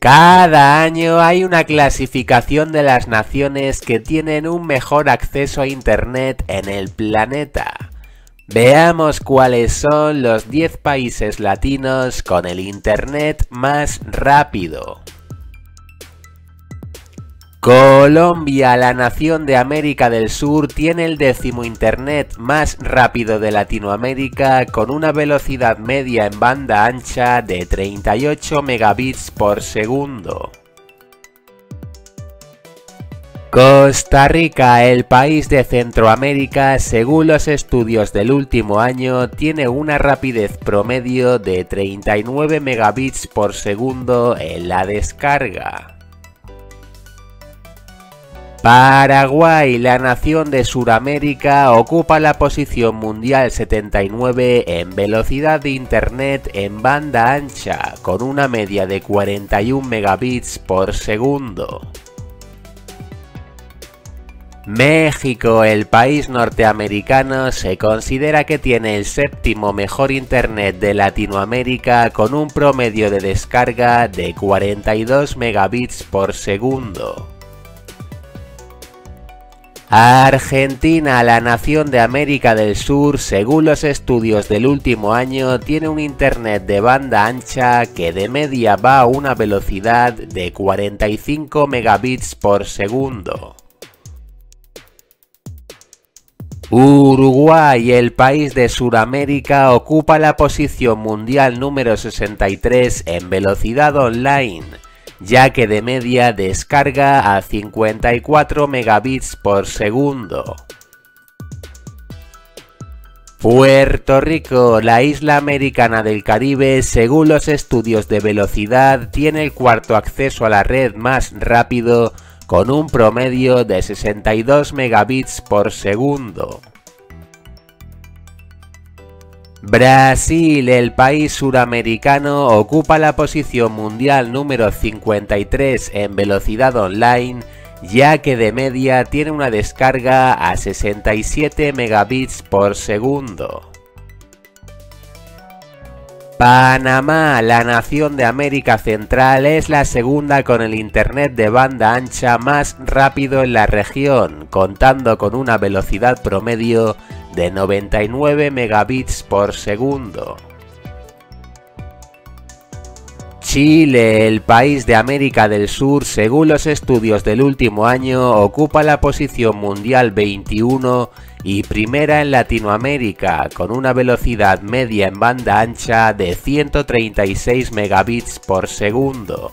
Cada año hay una clasificación de las naciones que tienen un mejor acceso a Internet en el planeta. Veamos cuáles son los 10 países latinos con el Internet más rápido. Colombia, la nación de América del Sur, tiene el décimo Internet más rápido de Latinoamérica con una velocidad media en banda ancha de 38 megabits por segundo. Costa Rica, el país de Centroamérica, según los estudios del último año, tiene una rapidez promedio de 39 megabits por segundo en la descarga. Paraguay, la nación de Sudamérica, ocupa la posición mundial 79 en velocidad de Internet en banda ancha, con una media de 41 megabits por segundo. México, el país norteamericano, se considera que tiene el séptimo mejor Internet de Latinoamérica con un promedio de descarga de 42 megabits por segundo. Argentina, la nación de América del Sur, según los estudios del último año, tiene un internet de banda ancha que de media va a una velocidad de 45 megabits por segundo. Uruguay, el país de Sudamérica, ocupa la posición mundial número 63 en velocidad online ya que de media descarga a 54 megabits por segundo. Puerto Rico, la isla americana del Caribe, según los estudios de velocidad, tiene el cuarto acceso a la red más rápido con un promedio de 62 megabits por segundo. Brasil, el país suramericano, ocupa la posición mundial número 53 en velocidad online, ya que de media tiene una descarga a 67 megabits por segundo. Panamá, la nación de América Central, es la segunda con el Internet de banda ancha más rápido en la región, contando con una velocidad promedio de 99 megabits por segundo. Chile, el país de América del Sur, según los estudios del último año, ocupa la posición mundial 21 y primera en Latinoamérica, con una velocidad media en banda ancha de 136 megabits por segundo.